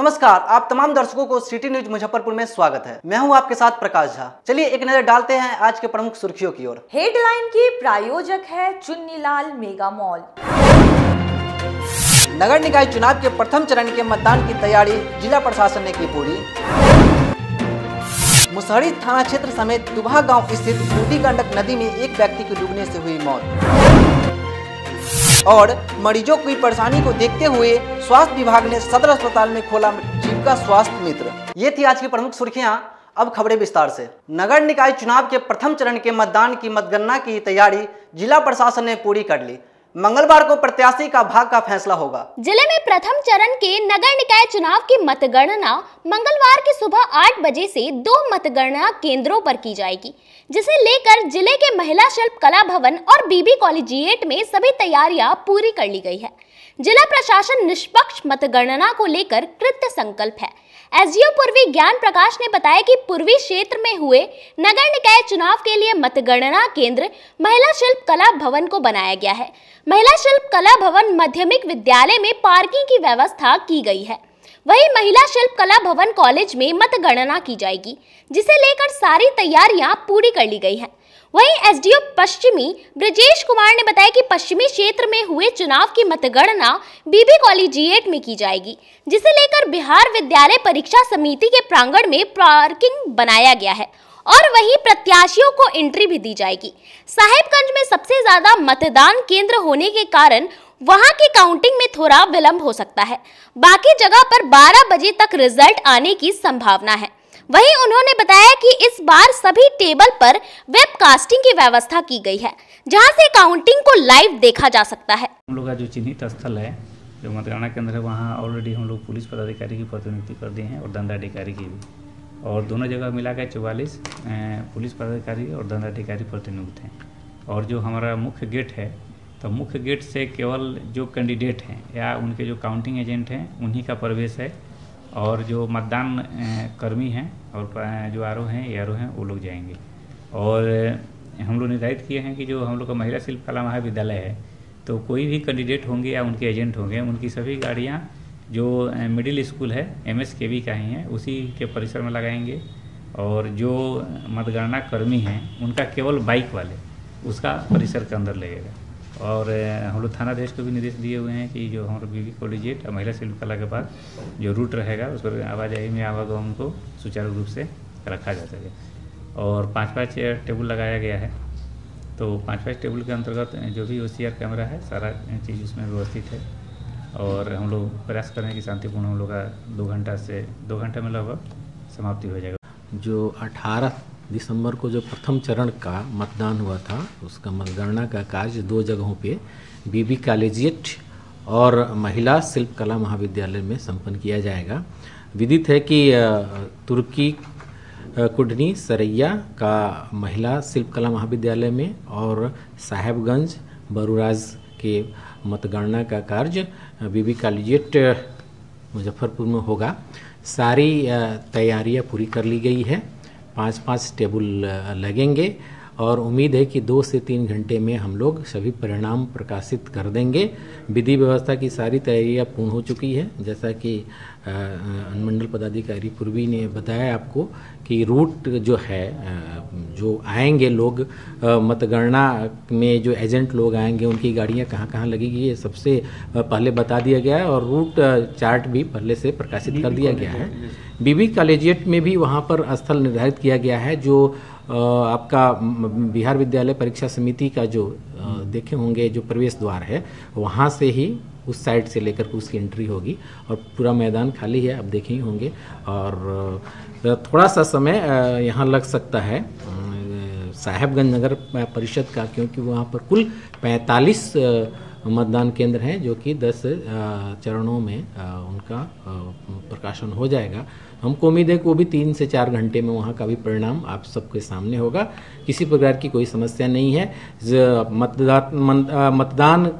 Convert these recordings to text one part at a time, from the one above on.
नमस्कार आप तमाम दर्शकों को सिटी न्यूज़ मुजफ्फरपुर में स्वागत है। मैं हूँ आपके साथ प्रकाश झा। चलिए एक नज़र डालते हैं आज के प्रमुख सुर्खियों की ओर। हेडलाइन की प्रायोजक है चुन्नीलाल मेगा मॉल। नगर निकाय चुनाव के प्रथम चरण के मतदान की तैयारी जिला प्रशासन ने की पूरी। मुसहरी थाना क्षेत्र समेत दुबहा गाँव स्थित बूटी गंडक नदी में एक व्यक्ति की डूबने से हुई मौत। और मरीजों की परेशानी को देखते हुए स्वास्थ्य विभाग ने सदर अस्पताल में खोला जीविका स्वास्थ्य मित्र। ये थी आज की प्रमुख सुर्खियाँ। अब खबरें विस्तार से। नगर निकाय चुनाव के प्रथम चरण के मतदान की मतगणना की तैयारी जिला प्रशासन ने पूरी कर ली। मंगलवार को प्रत्याशी का भाग का फैसला होगा। ज़िले में प्रथम चरण के नगर निकाय चुनाव की मतगणना मंगलवार की सुबह आठ बजे से दो मतगणना केंद्रों पर की जाएगी। जिसे लेकर ज़िले के महिला शिल्प कला भवन और बीबी कॉलेजिएट में सभी तैयारियाँ पूरी कर ली गई है। जिला प्रशासन निष्पक्ष मतगणना को लेकर कृत्य संकल्प है। एसडीओ पूर्वी ज्ञान प्रकाश ने बताया कि पूर्वी क्षेत्र में हुए नगर निकाय चुनाव के लिए मतगणना केंद्र महिला शिल्प कला भवन को बनाया गया है। महिला शिल्प कला भवन माध्यमिक विद्यालय में पार्किंग की व्यवस्था की गई है। वहीं महिला शिल्प कला भवन कॉलेज में मतगणना की जाएगी, जिसे लेकर सारी तैयारियाँ पूरी कर ली गई हैं। वहीं एसडीओ पश्चिमी ब्रजेश कुमार ने बताया कि पश्चिमी क्षेत्र में हुए चुनाव की मतगणना बीबी कॉलेजिएट में की जाएगी, जिसे लेकर बिहार विद्यालय परीक्षा समिति के प्रांगण में पार्किंग बनाया गया है। और वहीं प्रत्याशियों को एंट्री भी दी जाएगी। साहेबगंज में सबसे ज़्यादा मतदान केंद्र होने के कारण वहाँ की काउंटिंग में थोड़ा विलंब हो सकता है। बाकी जगह पर 12 बजे तक रिज़ल्ट आने की संभावना है। वहीं उन्होंने बताया कि इस बार सभी टेबल पर वेबकास्टिंग की व्यवस्था की गई है, जहाँ से काउंटिंग को लाइव देखा जा सकता है। हम लोग का जो चिन्हित स्थल है, जो मतगणना केंद्र है, वहाँ ऑलरेडी हम लोग पुलिस पदाधिकारी की प्रतिनियुक्ति कर दिए हैं और दंडाधिकारी की भी। और दोनों जगह मिला के चौवालीस पुलिस पदाधिकारी और दंडाधिकारी प्रतिनियुक्त हैं। और जो हमारा मुख्य गेट है तो मुख्य गेट से केवल जो कैंडिडेट हैं या उनके जो काउंटिंग एजेंट हैं, उन्हीं का प्रवेश है। और जो मतदान कर्मी हैं और जो आर हैं ए हैं, वो लोग जाएँगे। और हम लोग निर्धारित किए हैं कि जो हम लोग का महिला शिल्प कला महाविद्यालय है तो कोई भी कैंडिडेट होंगे या उनके एजेंट होंगे, उनकी सभी गाड़ियाँ जो मिडिल स्कूल है एम एस के वी का ही है, उसी के परिसर में लगाएँगे। और जो मतगणना कर्मी हैं, उनका केवल बाइक वाले, उसका परिसर के अंदर लगेगा। और हम लोग थाना देश को भी निर्देश दिए हुए हैं कि जो हमारे बीबी कॉलेजिएट और महिला शिल्प कला के बाद जो रूट रहेगा, उस पर आवाजाही में आवागमन को सुचारू रूप से रखा जा सके। और पाँच पाँच टेबल लगाया गया है। तो पाँच पाँच टेबल के अंतर्गत जो भी ओसीआर कैमरा है, सारा चीज़ उसमें व्यवस्थित है। और हम लोग प्रयास करें कि शांतिपूर्ण हम लोग का दो घंटा से, दो घंटे में लगभग समाप्ति हो जाएगा। जो अठारह दिसंबर को जो प्रथम चरण का मतदान हुआ था, उसका मतगणना का कार्य दो जगहों पे, बीबी कॉलेजिएट और महिला शिल्प कला महाविद्यालय में संपन्न किया जाएगा। विदित है कि तुर्की कुडनी, सरैया का महिला शिल्प कला महाविद्यालय में और साहेबगंज, बरूराज के मतगणना का कार्य बीबी कॉलेजिएट मुजफ्फरपुर में होगा। सारी तैयारियाँ पूरी कर ली गई है। पाँच पाँच टेबल लगेंगे। और उम्मीद है कि दो से तीन घंटे में हम लोग सभी परिणाम प्रकाशित कर देंगे। विधि व्यवस्था की सारी तैयारियाँ पूर्ण हो चुकी है। जैसा कि अनुमंडल पदाधिकारी पूर्वी ने बताया आपको कि रूट जो है जो आएँगे लोग मतगणना में जो एजेंट लोग आएँगे उनकी गाड़ियाँ कहाँ कहाँ लगेगी ये सबसे पहले बता दिया गया है और रूट चार्ट भी पहले से प्रकाशित कर दिया गया है। बीबी कॉलेजिएट में भी वहाँ पर स्थल निर्धारित किया गया है जो आपका बिहार विद्यालय परीक्षा समिति का जो देखे होंगे, जो प्रवेश द्वार है, वहाँ से ही उस साइड से लेकर के उसकी एंट्री होगी और पूरा मैदान खाली है, आप देखे ही होंगे। और थोड़ा सा समय यहाँ लग सकता है। साहेबगंज नगर परिषद का, क्योंकि वहाँ पर कुल 45 मतदान केंद्र हैं, जो कि 10 चरणों में उनका प्रकाशन हो जाएगा। हमको उम्मीद है कि वो भी तीन से चार घंटे में वहाँ का भी परिणाम आप सबके सामने होगा। किसी प्रकार की कोई समस्या नहीं है। मतदान मतदान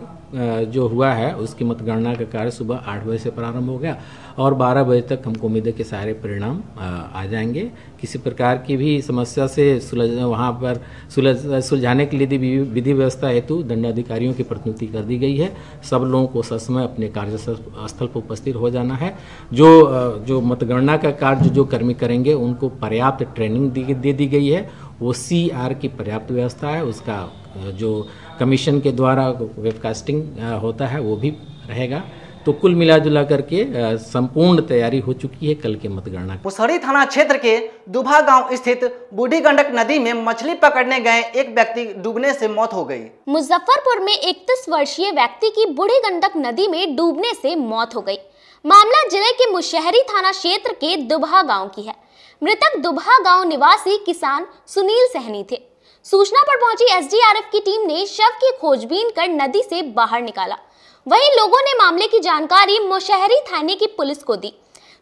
जो हुआ है, उसकी मतगणना का कार्य सुबह आठ बजे से प्रारंभ हो गया और बारह बजे तक हमको उम्मीद है कि सारे परिणाम आ जाएँगे। किसी प्रकार की भी समस्या से सुलझ वहाँ पर सुलझ सुलझाने के लिए विधि व्यवस्था हेतु दंडाधिकारियों की प्रतिनियुक्ति कर दी गई है। सब लोगों को ससमय अपने कार्य स्थल पर उपस्थित हो जाना है। जो जो मतगणना का कार्य जो कर्मी करेंगे, उनको पर्याप्त ट्रेनिंग दी- दे दी गई है। वो सी आर की पर्याप्त व्यवस्था है। उसका जो कमीशन के द्वारा वेबकास्टिंग होता है, वो भी रहेगा। तो कुल मिला जुला करके संपूर्ण तैयारी हो चुकी है कल के मतगणना। मुसहरी थाना क्षेत्र के दुभा गाँव स्थित बूढ़ी गंडक नदी में मछली पकड़ने गए एक व्यक्ति डूबने से मौत हो गई। मुजफ्फरपुर में 31 वर्षीय व्यक्ति की बूढ़ी गंडक नदी में डूबने से मौत हो गई। मामला ज़िले के मुशहरी थाना क्षेत्र के दुबहा गाँव की है। मृतक दुबहा गाँव निवासी किसान सुनील सहनी थे। सूचना पर पहुँची एसडीआरएफ की टीम ने शव की खोजबीन कर नदी से बाहर निकाला। वहीं लोगों ने मामले की जानकारी मुशहरी थाने की पुलिस को दी।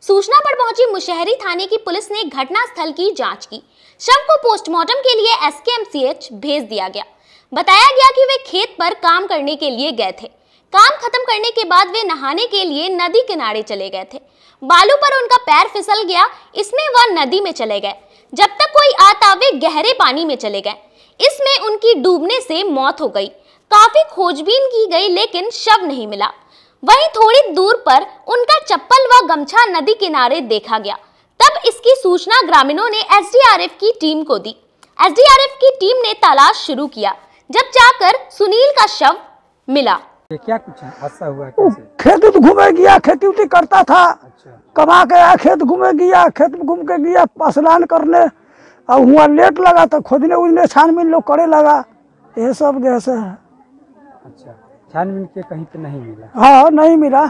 सूचना पर पहुँची मुशहरी थाने की पुलिस ने घटनास्थल की जाँच की। शव को पोस्टमार्टम के लिए एसकेएमसीएच भेज दिया गया। बताया गया कि वे खेत पर काम करने के लिए गए थे। काम खत्म करने के बाद वे नहाने के लिए नदी किनारे चले गए थे। बालू पर उनका पैर फिसल गया, इसमें वह नदी में चले गए। जब तक कोई आता, वे गहरे पानी में चले गए। इसमें उनकी डूबने से मौत हो गई। काफ़ी खोजबीन की गई लेकिन शव नहीं मिला। वहीं थोड़ी दूर पर उनका चप्पल व गमछा नदी किनारे देखा गया। तब इसकी सूचना ग्रामीणों ने एसडीआरएफ की टीम को दी। एसडीआरएफ की टीम ने तलाश शुरू किया जब जाकर सुनील का शव मिला। क्या कुछ हादसा हुआ कैसे? खेत घूमे गया खेती उती करता था। अच्छा। कमा के आया खेत घूमे गया खेत में घूम के गया स्नान करने और हुआ लेट लगा तो खोदने उजने छानबीन लोग करे लगा। ये सब जैसे है। अच्छा। छानबीन के कहीं पे नहीं मिला? हाँ नहीं मिला।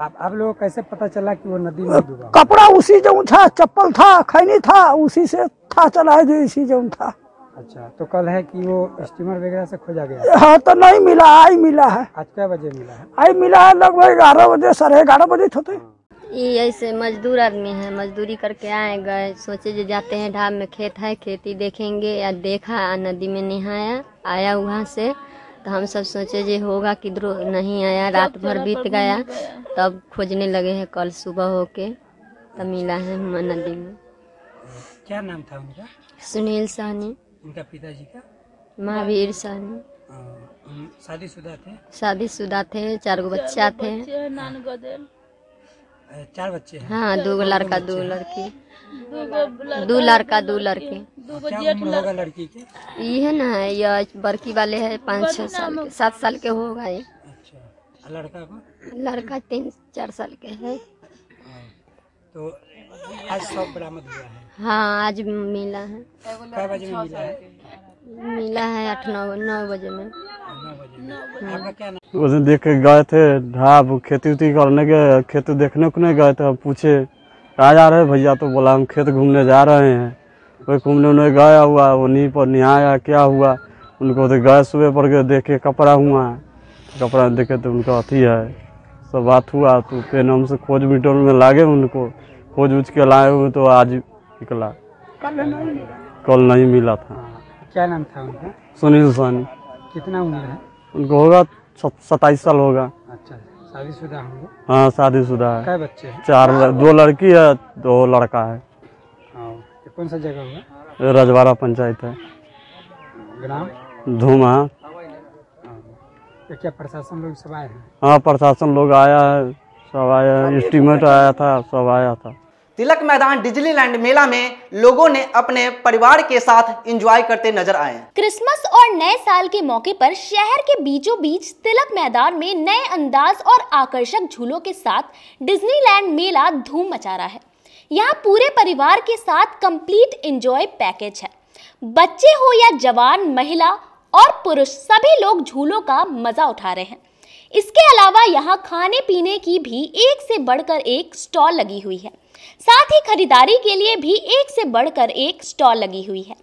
आप आप लोगों को कैसे पता चला कि वो नदी में डूबा कपड़ा उसी जो था चप्पल था खैनी था उसी से था चला है जो इसी जो था। अच्छा तो कल है कि वो स्टीमर वगैरह से खोजा गया? हाँ तो नहीं मिला आई मिला है। आज क्या बजे मिला है? आई मिला है लगभग ग्यारह बजे साढ़े ग्यारह बजे होते ये ऐसे मजदूर आदमी है मजदूरी करके आए गए सोचे जो जाते हैं ढाब में खेत है खेती देखेंगे या देखा नदी में नहाया आया वहाँ से। तो हम सब सोचे जे होगा किधरो नहीं आया रात भर बीत गया तब खोजने लगे हैं कल सुबह होके तब मिला है हम नदी में। क्या नाम था उनका? सुनील सहनी। उनका पिताजी का? महावीर सहनी। शादीशुदा थे? शादीशुदा थे चार गो बच्चा थे। चार बच्चे हाँ? दो लड़का दो लड़की। दो लड़का दो लड़के। क्या उम्र होगा लड़की। के? ये ना है यह बड़की वाले है पाँच छः साल के सात साल के होगा ये अच्छा। लड़का को लड़का तीन चार साल के है। तो आज सब बरामद हुआ है? हाँ आज मिला है। बजे में मिला है? मिला है आठ नौ नौ बजे में। उस दिन देख के गए थे ढाब खेती उती करने के खेत देखने को नहीं गए थे पूछे कहाँ जा रहे हैं भैया तो बोला हम खेत घूमने जा रहे हैं। कोई घूमने उन्हें गया हुआ उन्हीं पर नहाया क्या हुआ? उनको तो गए सुबह पर के देखे कपड़ा हुआ। है कपड़ा देखे तो उनका अथी है सब बात हुआ तो फिर हमसे खोज बिटोर में लागे उनको। खोज उज के लाए हुए तो आज निकला। कल नहीं मिला। था। क्या नाम था उनका? सुनील सानी। कितना उम्र है? उनको होगा सत्ताईस साल होगा। अच्छा शादीशुदा हाँ शादीशुदा है। बच्चे हैं? चार लड़, दो लड़की है दो लड़का है। हाँ कौन सा जगह हुआ? रजवाड़ा पंचायत है। ग्राम? धूमा तो क्या प्रशासन लोग सब आए हैं? हाँ प्रशासन लोग आया है सब आया है एस्टीमेट आया था सब आया था। तिलक मैदान डिज्नीलैंड मेला में लोगों ने अपने परिवार के साथ एंजॉय करते नज़र आए क्रिसमस और नए साल के मौके पर शहर के बीचों बीच तिलक मैदान में नए अंदाज और आकर्षक झूलों के साथ डिज्नीलैंड मेला धूम मचा रहा है। यहाँ पूरे परिवार के साथ कंप्लीट एंजॉय पैकेज है। बच्चे हो या जवान, महिला और पुरुष, सभी लोग झूलों का मज़ा उठा रहे हैं। इसके अलावा यहाँ खाने पीने की भी एक से बढ़कर एक स्टॉल लगी हुई है। साथ ही खरीदारी के लिए भी एक से बढ़कर एक स्टॉल लगी हुई है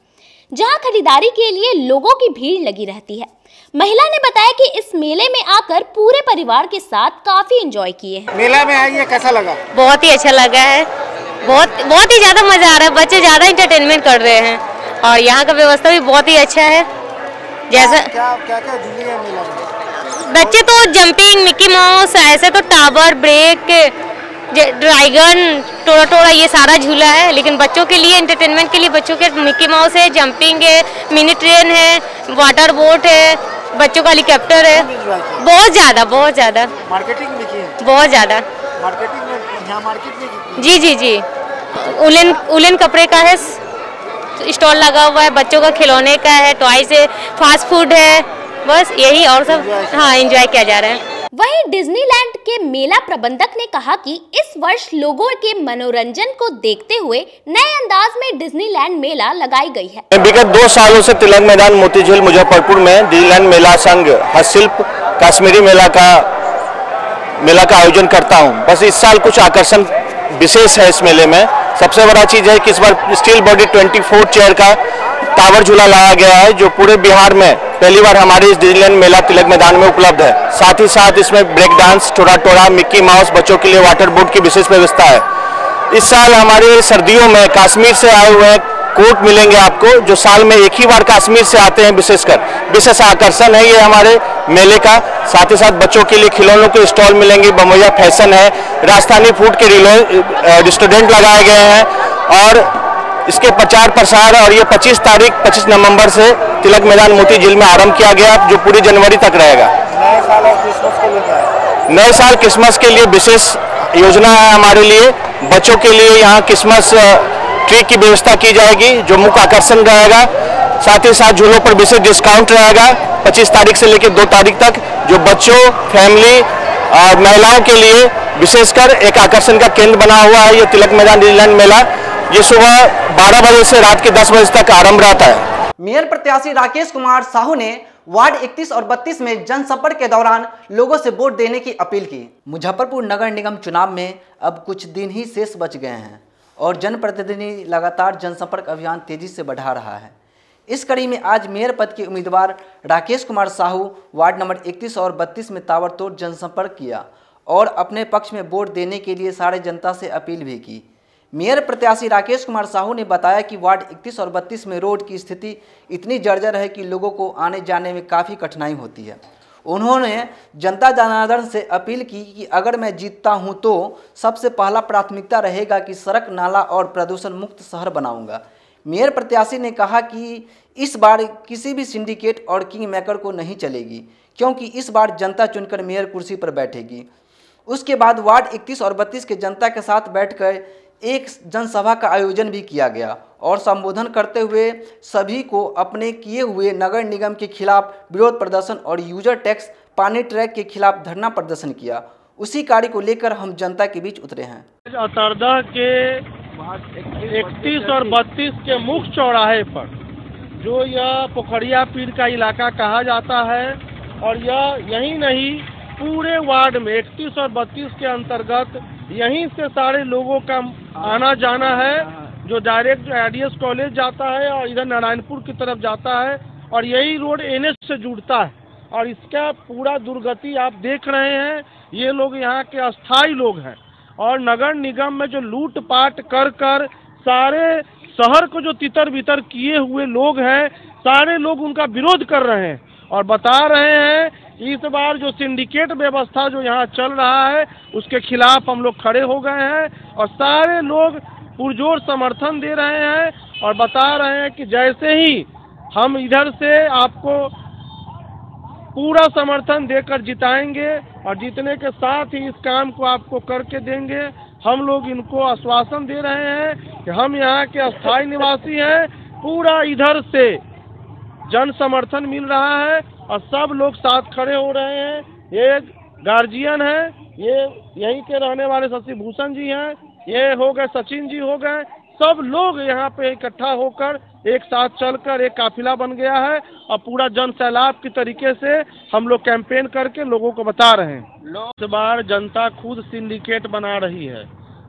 जहाँ खरीदारी के लिए लोगों की भीड़ लगी रहती है। महिला ने बताया कि इस मेले में आकर पूरे परिवार के साथ काफ़ी एंजॉय किए हैं। मेला में आइए कैसा लगा? बहुत ही अच्छा लगा है। बहुत बहुत ही ज़्यादा मज़ा आ रहा है। बच्चे ज़्यादा इंटरटेनमेंट कर रहे हैं। और यहाँ का व्यवस्था भी बहुत ही अच्छा है। जैसा क्या क्या क्या झूले हैं मेला में? बच्चे तो जंपिंग मिकी माउस ऐसे तो टावर ब्रेक ड्रैगन टोड़ा टोड़ा ये सारा झूला है लेकिन बच्चों के लिए एंटरटेनमेंट के लिए बच्चों के मिकी माउस है जंपिंग है मिनी ट्रेन है वाटर बोट है बच्चों का हेलीकॉप्टर है। बहुत ज़्यादा बहुत ज़्यादा। मार्केटिंग में की है बहुत ज़्यादा। मार्केटिंग में यहाँ मार्केट में जी जी जी। उलन उलन कपड़े का है स्टॉल लगा हुआ है बच्चों का खिलौने का है टॉयज है फास्ट फ़ूड है बस यही और सब। हाँ एंजॉय किया जा रहा है। वहीं डिज्नीलैंड के मेला प्रबंधक ने कहा कि इस वर्ष लोगों के मनोरंजन को देखते हुए नए अंदाज में डिज्नीलैंड मेला लगाई गई है। विगत दो सालों से तिलक मैदान, मोतीझील, मुजफ्फरपुर में डिजलैंड मेला संघ हस्तशिल्प कश्मीरी मेला का मेला का आयोजन करता हूँ। बस इस साल कुछ आकर्षण विशेष है इस मेले में। सबसे बड़ा चीज़ है कि इस बार स्टील बॉडी 24 चेयर का टावर झूला लाया गया है, जो पूरे बिहार में पहली बार हमारे इस डिजलैंड मेला तिलक मैदान में उपलब्ध है। साथ ही साथ इसमें break dance tora tora Mickey Mouse, बच्चों के लिए वाटर बोर्ड की विशेष व्यवस्था है। इस साल हमारे सर्दियों में कश्मीर से आए हुए कोट मिलेंगे आपको, जो साल में एक ही बार कश्मीर से आते हैं विशेषकर। विशेष आकर्षण है ये हमारे मेले का। साथ ही साथ बच्चों के लिए खिलौनों के स्टॉल मिलेंगे, बमैया फ़ैशन है। राजस्थानी फ़ूड के रिलो रेस्टोरेंट लगाए गए हैं। और इसके प्रचार प्रसार और ये 25 तारीख 25 नवंबर से तिलक मैदान मोती झील में आरंभ किया गया। जो पूरी जनवरी तक रहेगा। नए साल और क्रिसमस को लेकर नए साल क्रिसमस के लिए विशेष योजना है हमारे लिए। बच्चों के लिए यहाँ क्रिसमस ट्री की व्यवस्था की जाएगी जो मुख्य आकर्षण रहेगा। साथ ही साथ झूलों पर विशेष डिस्काउंट रहेगा। 25 तारीख से लेकर 2 तारीख तक जो बच्चों फैमिली और महिलाओं के लिए विशेषकर एक आकर्षण का केंद्र बना हुआ है। ये तिलक मैदान डिजलैंड मेला ये सुबह 12 बजे से रात के 10 बजे तक आरंभ रहता है। मेयर प्रत्याशी राकेश कुमार साहू ने वार्ड 31 और 32 में जनसंपर्क के दौरान लोगों से वोट देने की अपील की। मुजफ्फरपुर नगर निगम चुनाव में अब कुछ दिन ही शेष बच गए हैं और जनप्रतिनिधि लगातार जनसंपर्क अभियान तेज़ी से बढ़ा रहा है। इस कड़ी में आज मेयर पद के उम्मीदवार राकेश कुमार साहू वार्ड नंबर 31 और 32 में ताबड़तोड़ जनसंपर्क किया और अपने पक्ष में वोट देने के लिए सारे जनता से अपील भी की। मेयर प्रत्याशी राकेश कुमार साहू ने बताया कि वार्ड 31 और 32 में रोड की स्थिति इतनी जर्जर है कि लोगों को आने जाने में काफ़ी कठिनाई होती है। उन्होंने जनता जनार्दन से अपील की कि अगर मैं जीतता हूँ तो सबसे पहला प्राथमिकता रहेगा कि सड़क, नाला और प्रदूषण मुक्त शहर बनाऊँगा। मेयर प्रत्याशी ने कहा कि इस बार किसी भी सिंडिकेट और किंग मेकर को नहीं चलेगी, क्योंकि इस बार जनता चुनकर मेयर कुर्सी पर बैठेगी। उसके बाद वार्ड 31 और 32 के जनता के साथ बैठकर एक जनसभा का आयोजन भी किया गया और संबोधन करते हुए सभी को अपने किए हुए नगर निगम के खिलाफ विरोध प्रदर्शन और यूज़र टैक्स पानी ट्रैक के खिलाफ धरना प्रदर्शन किया। उसी कार्य को लेकर हम जनता के बीच उतरे हैं। अतरदा के इकतीस और बत्तीस के मुख्य चौराहे पर जो यह पोखरिया पीर का इलाका कहा जाता है और यह यही नहीं, पूरे वार्ड में इकतीस और बत्तीस के अंतर्गत यहीं से सारे लोगों का आना जाना है, जो डायरेक्ट एडीएस कॉलेज जाता है और इधर नारायणपुर की तरफ़ जाता है और यही रोड एनएच से जुड़ता है। और इसका पूरा दुर्गति आप देख रहे हैं, ये लोग यहाँ के अस्थाई लोग हैं। और नगर निगम में जो लूट पाट कर कर सारे शहर को जो तितर बितर किए हुए लोग हैं, सारे लोग उनका विरोध कर रहे हैं। और बता रहे हैं इस बार जो सिंडिकेट व्यवस्था जो यहाँ चल रहा है, उसके खिलाफ हम लोग खड़े हो गए हैं और सारे लोग पुरजोर समर्थन दे रहे हैं और बता रहे हैं कि जैसे ही हम इधर से आपको पूरा समर्थन देकर जिताएँगे और जीतने के साथ ही इस काम को आपको करके देंगे, हम लोग इनको आश्वासन दे रहे हैं कि हम यहाँ के अस्थायी निवासी हैं, पूरा इधर से जन समर्थन मिल रहा है और सब लोग साथ खड़े हो रहे हैं। ये गार्जियन है, ये यहीं के रहने वाले शशि भूषण जी हैं, ये हो गए सचिन जी हो गए, सब लोग यहाँ पे इकट्ठा होकर एक साथ चलकर एक काफिला बन गया है और पूरा जन सैलाब की तरीके से हम लोग कैंपेन करके लोगों को बता रहे हैं। इस बार जनता खुद सिंडिकेट बना रही है।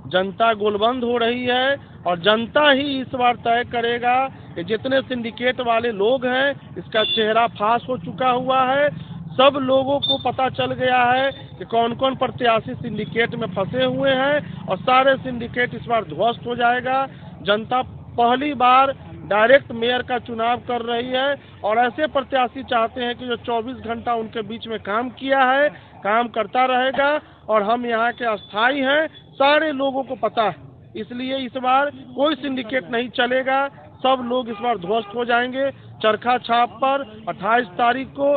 जनता गोलबंद हो रही है और जनता ही इस बार तय करेगा कि जितने सिंडिकेट वाले लोग हैं, इसका चेहरा फाश हो चुका हुआ है। सब लोगों को पता चल गया है कि कौन कौन प्रत्याशी सिंडिकेट में फंसे हुए हैं और सारे सिंडिकेट इस बार ध्वस्त हो जाएगा। जनता पहली बार डायरेक्ट मेयर का चुनाव कर रही है और ऐसे प्रत्याशी चाहते हैं कि जो 24 घंटा उनके बीच में काम किया है, काम करता रहेगा और हम यहाँ के अस्थाई हैं। सारे लोगों को पता है। इसलिए इस बार कोई सिंडिकेट नहीं चलेगा। सब लोग इस बार ध्वस्त हो जाएँगे। चरखा छाप पर 28 तारीख को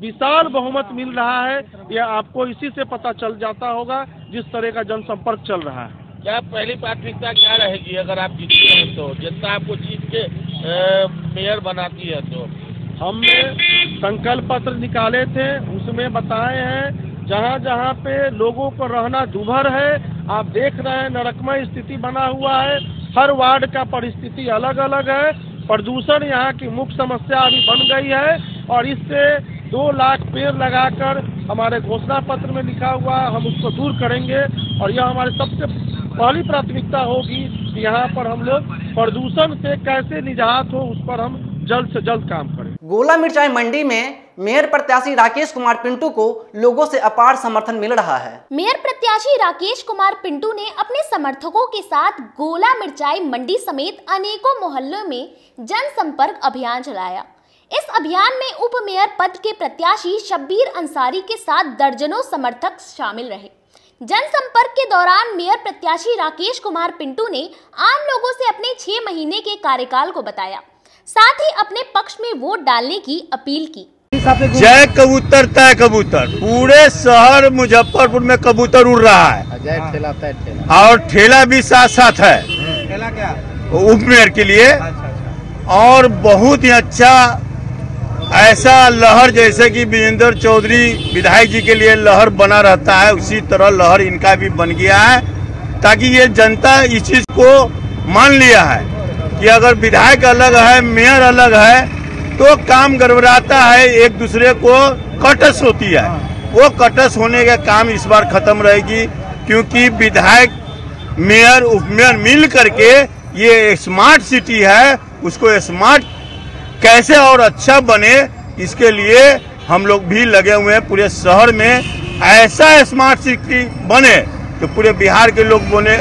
विशाल बहुमत मिल रहा है। यह आपको इसी से पता चल जाता होगा जिस तरह का जनसंपर्क चल रहा है। क्या पहली प्राथमिकता क्या रहेगी अगर आप जीतते हैं तो? जनता आपको जीत के मेयर बनाती है तो? हमने संकल्प पत्र निकाले थे उसमें बताए हैं जहाँ जहाँ पे लोगों को रहना दुभर है आप देख रहे हैं नरकमय स्थिति बना हुआ है। हर वार्ड का परिस्थिति अलग अलग है। प्रदूषण यहाँ की मुख्य समस्या अभी बन गई है और इससे दो लाख पेड़ लगाकर हमारे घोषणा पत्र में लिखा हुआ हम उसको दूर करेंगे और यह हमारी सबसे पहली प्राथमिकता होगी कि यहाँ पर हम लोग प्रदूषण से कैसे निजात हो उस पर हम जल्द से जल्द काम करें। गोला मिर्चाई मंडी में मेयर प्रत्याशी राकेश कुमार पिंटू को लोगों से अपार समर्थन मिल रहा है। मेयर प्रत्याशी राकेश कुमार पिंटू ने अपने समर्थकों के साथ गोला मिर्चाई मंडी समेत अनेकों मोहल्लों में जनसंपर्क अभियान चलाया। इस अभियान में उप मेयर पद के प्रत्याशी शब्बीर अंसारी के साथ दर्जनों समर्थक शामिल रहे। जनसंपर्क के दौरान मेयर प्रत्याशी राकेश कुमार पिंटू ने आम लोगों से अपने छह महीने के कार्यकाल को बताया। साथ ही अपने पक्ष में वोट डालने की अपील की। जय कबूतर तय कबूतर। पूरे शहर मुजफ्फरपुर में कबूतर उड़ रहा है। जय ठेला ठेला। और ठेला भी साथ साथ है। ठेला क्या? उपमेयर के लिए। और बहुत ही अच्छा ऐसा लहर जैसे कि विजेंद्र चौधरी विधायक जी के लिए लहर बना रहता है उसी तरह लहर इनका भी बन गया है ताकि ये जनता इस चीज़ को मान लिया है। कि अगर विधायक अलग है, मेयर अलग है तो काम गड़बड़ाता है, एक दूसरे को कटस होती है। वो कटस होने का काम इस बार खत्म रहेगी, क्योंकि विधायक, मेयर, उपमेयर मिल करके ये स्मार्ट सिटी है, उसको स्मार्ट कैसे और अच्छा बने, इसके लिए हम लोग भी लगे हुए हैं। पूरे शहर में ऐसा स्मार्ट सिटी बने कि पूरे बिहार के लोग बोले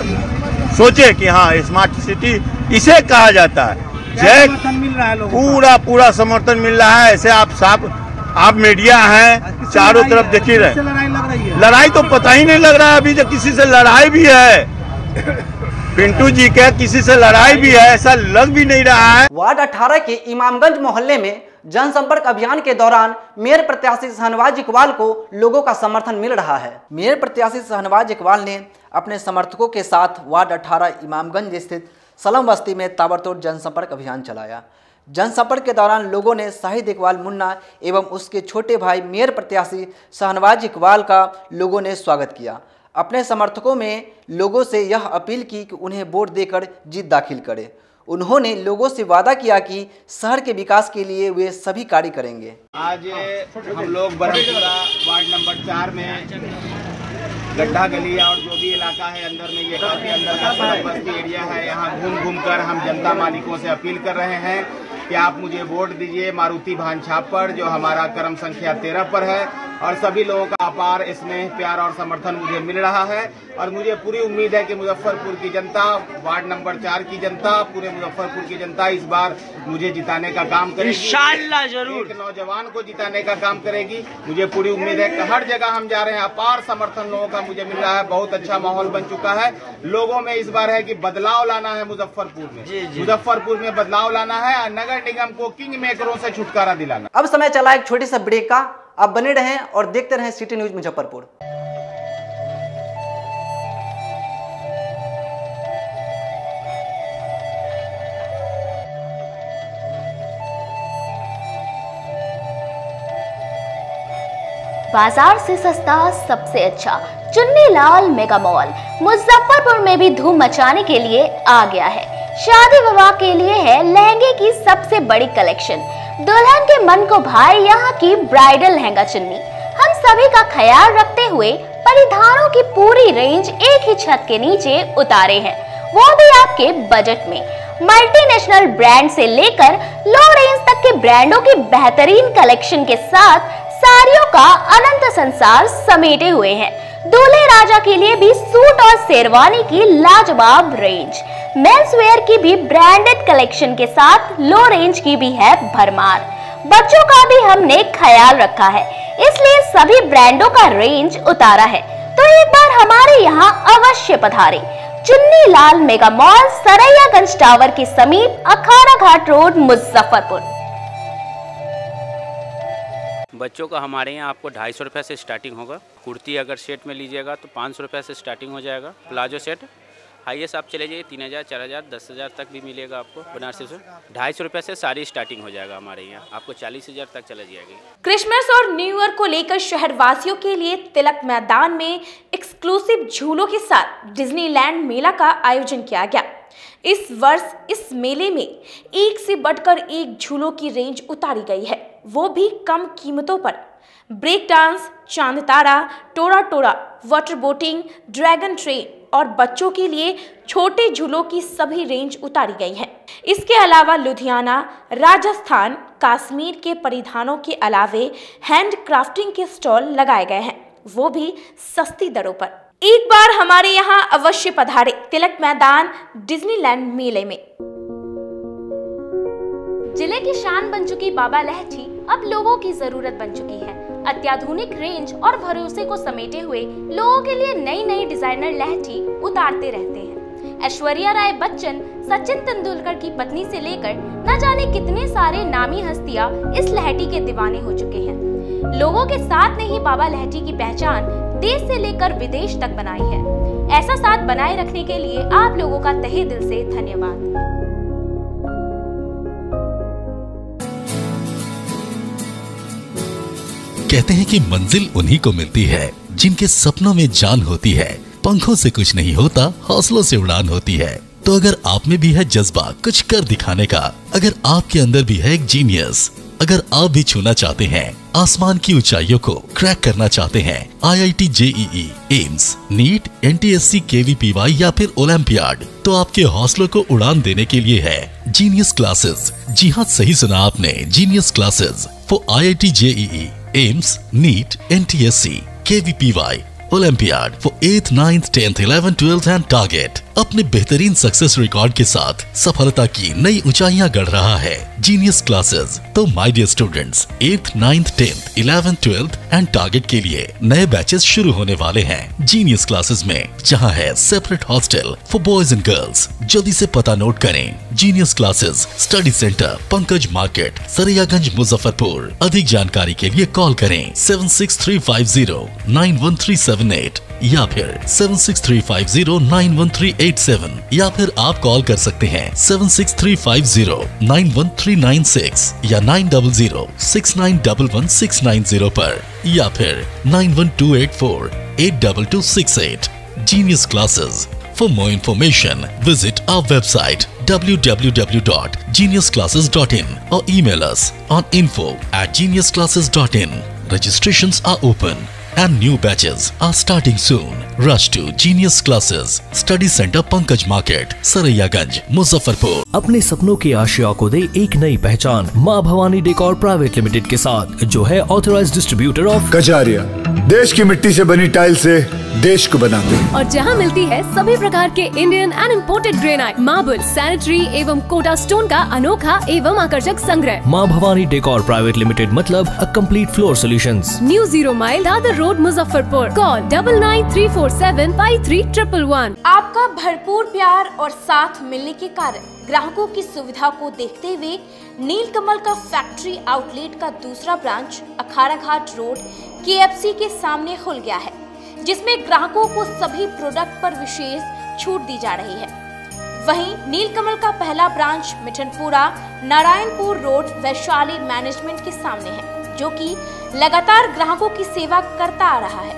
सोचे कि हाँ स्मार्ट सिटी इसे कहा जाता है। जय मिल रहा है पूरा पूरा समर्थन मिल रहा है। ऐसे आप साफ़ आप मीडिया हैं चारों तरफ़ देख ही रहे लड़ाई लग रही है? लड़ाई तो पता ही नहीं लग रहा है अभी जब किसी से लड़ाई भी है। पिंटू जी के किसी से लड़ाई भी है ऐसा लग भी नहीं रहा है। वार्ड 18 के इमामगंज मोहल्ले में जनसंपर्क अभियान के दौरान मेयर प्रत्याशी शहनवाज इकबाल को लोगों का समर्थन मिल रहा है। मेयर प्रत्याशी शहनवाज इकबाल ने अपने समर्थकों के साथ वार्ड 18 इमामगंज स्थित सलम बस्ती में ताबड़तोड़ जनसंपर्क अभियान चलाया। जनसंपर्क के दौरान लोगों ने शाहिद इकबाल मुन्ना एवं उसके छोटे भाई मेयर प्रत्याशी शहनवाज इकबाल का लोगों ने स्वागत किया। अपने समर्थकों में लोगों से यह अपील की कि उन्हें वोट देकर जीत दाखिल करें। उन्होंने लोगों से वादा किया कि शहर के विकास के लिए वे सभी कार्य करेंगे। आज हम लोग वार्ड नंबर चार में गड्ढा गली और जो भी इलाका है अंदर में, ये काफ़ी अंदर का बस्ती एरिया है। यहाँ घूम घूम कर हम जनता मालिकों से अपील कर रहे हैं। कि आप मुझे वोट दीजिए मारुति भान छाप पर जो हमारा क्रम संख्या तेरह पर है। और सभी लोगों का अपार स्नेह प्यार और समर्थन मुझे मिल रहा है। और मुझे पूरी उम्मीद है कि मुजफ्फरपुर की जनता वार्ड नंबर चार की जनता पूरे मुजफ्फरपुर की जनता इस बार मुझे जिताने का काम करेगी। ज़रूर। एक नौजवान को जिताने का काम करेगी। मुझे पूरी उम्मीद है कि हर जगह हम जा रहे हैं। अपार समर्थन लोगों का मुझे मिल रहा है। बहुत अच्छा माहौल बन चुका है। लोगों में इस बार है कि बदलाव लाना है मुजफ्फरपुर में। मुजफ्फरपुर में बदलाव लाना है। और नगर निगम को किंग मेकरों से छुटकारा दिलाना। अब समय चला एक छोटे सा ब्रेक का। आप बने रहें और देखते रहें सिटी न्यूज़ मुजफ्फरपुर। बाज़ार से सस्ता सबसे अच्छा चुन्नी लाल मेगा मॉल मुजफ्फरपुर में भी धूम मचाने के लिए आ गया है। शादी विवाह के लिए है लहंगे की सबसे बड़ी कलेक्शन। दुल्हन के मन को भाई यहाँ की ब्राइडल लहंगा चुन्नी। हम सभी का ख्याल रखते हुए परिधानों की पूरी रेंज एक ही छत के नीचे उतारे हैं। वो भी आपके बजट में। मल्टीनेशनल ब्रांड से लेकर लो रेंज तक के ब्रांडों की बेहतरीन कलेक्शन के साथ नारियों का अनंत संसार समेटे हुए हैं। दूल्हे राजा के लिए भी सूट और शेरवानी की लाजवाब रेंज मेंस वेयर की भी ब्रांडेड कलेक्शन के साथ लो रेंज की भी है भरमार। बच्चों का भी हमने ख्याल रखा है। इसलिए सभी ब्रांडों का रेंज उतारा है। तो एक बार हमारे यहाँ अवश्य पधारे। Chunni Lal mega mall Saraiyaganj tower के समीप अखाड़ा घाट रोड मुजफ्फरपुर। बच्चों का हमारे यहाँ आपको ढाई सौ रुपये से स्टार्टिंग होगा। कुर्ती अगर सेट में लीजिएगा तो पाँच सौ रुपये से स्टार्टिंग हो जाएगा। प्लाजो सेट, हाईएस्ट आप चले जाइए, तीन हज़ार, चार हज़ार, दस हज़ार तक भी मिलेगा आपको बनारसी से। ढाई सौ रुपये से सारी स्टार्टिंग हो जाएगा हमारे यहाँ। आपको चालीस हज़ार तक चला जाएगी। क्रिसमस और न्यू ईयर को लेकर शहरवासियों के लिए तिलक मैदान में एक्सक्लूसिव झूलों के साथ डिज्नीलैंड मेला का आयोजन किया गया। इस वर्ष इस मेले में एक से बढ़कर एक झूलों की रेंज उतारी गई है। वो भी कम कीमतों पर। ब्रेक डांस, चाँद तारा, tora tora water boating dragon train और बच्चों के लिए छोटे झूलों की सभी रेंज उतारी गई है। इसके अलावा लुधियाना, राजस्थान, कश्मीर के परिधानों के अलावे हैंड क्राफ्टिंग के स्टॉल लगाए गए हैं। वो भी सस्ती दरों पर। एक बार हमारे यहाँ अवश्य पधारे। तिलक मैदान डिज्नीलैंड मेले में। ज़िले की शान बन चुकी बाबा लहठी अब लोगों की ज़रूरत बन चुकी है। अत्याधुनिक रेंज और भरोसे को समेटे हुए लोगों के लिए नई नई डिज़ाइनर लहठी उतारते रहते हैं। ऐश्वर्या राय बच्चन, सचिन तेंदुलकर की पत्नी से लेकर न जाने कितने सारे नामी हस्तियाँ इस लहठी के दीवाने हो चुके हैं। लोगों के साथ ने ही बाबा लहठी की पहचान देश से लेकर विदेश तक बनाई है। ऐसा साथ बनाए रखने के लिए आप लोगों का तहे दिल से धन्यवाद। कहते हैं कि मंजिल उन्हीं को मिलती है, जिनके सपनों में जान होती है। पंखों से कुछ नहीं होता, हौसलों से उड़ान होती है। तो अगर आप में भी है जज्बा कुछ कर दिखाने का, अगर आपके अंदर भी है एक जीनियस अगर आप भी छूना चाहते हैं, आसमान की ऊंचाइयों को क्रैक करना चाहते हैं IIT JEE AIIMS NEET NTSC KVPY या फिर ओलंपियाड तो आपके हौसलों को उड़ान देने के लिए है जीनियस क्लासेस जी हाँ सही सुना आपने genius classes for I I T JEE AIIMS NEET NTSC KVPY olympiad for eighth ninth tenth eleven twelfth and target अपने बेहतरीन सक्सेस रिकॉर्ड के साथ सफलता की नई ऊंचाइयाँ गढ़ रहा है। जीनियस क्लासेस तो my dear students eighth ninth tenth eleven twelfth and target के लिए नए बैचेस शुरू होने वाले हैं। जीनियस क्लासेस में, जहाँ है separate hostel for boys and girls जल्दी से पता नोट करें। Genius classes study centre Pankaj market Sariyaganj, Muzaffarpur. अधिक जानकारी के लिए कॉल करें seven six three five zero nine one three seven eight या फिर seven six three five zero nine one three eight seven या फिर आप कॉल कर सकते हैं seven six three five zero nine one three nine six या nine double zero six nine double one six nine zero पर या फिर nine one two eight four eight double two six eight genius classes For more information, visit our website www.geniusclasses.in or email us on info at geniusclasses.in. Registrations are open. And new batches are starting soon. Rush to Genius Classes, Study Center Pankaj Market, Saraiyaganj, Muzaffarpur. अपने सपनों के आशिया को दे एक नई पहचान माँ Bhavani decor private limited के साथ जो है ऑथराइज डिस्ट्रीब्यूटर ऑफ़ कजारिया देश की मिट्टी से बनी टाइल से देश को बनाते हैं और जहाँ मिलती है सभी प्रकार के Indian and imported granite marble sanitary एवं कोटा स्टोन का अनोखा एवं आकर्षक संग्रह माँ भवानी डेकोर प्राइवेट लिमिटेड मतलब a complete floor solutions new zero mile Dadar road Muzaffarpur. Call double nine three four seven five three triple one आपका भरपूर प्यार और साथ मिलने के कारण ग्राहकों की सुविधा को देखते हुए नीलकमल का फैक्ट्री आउटलेट का दूसरा ब्रांच अखाड़ा घाट रोड के के सामने खुल गया है, जिसमें ग्राहकों को सभी प्रोडक्ट पर विशेष छूट दी जा रही है। वहीं नीलकमल का पहला branch Mithanpura, Narayanpur road Vaishali management के सामने है। जो कि लगातार ग्राहकों की सेवा करता आ रहा है।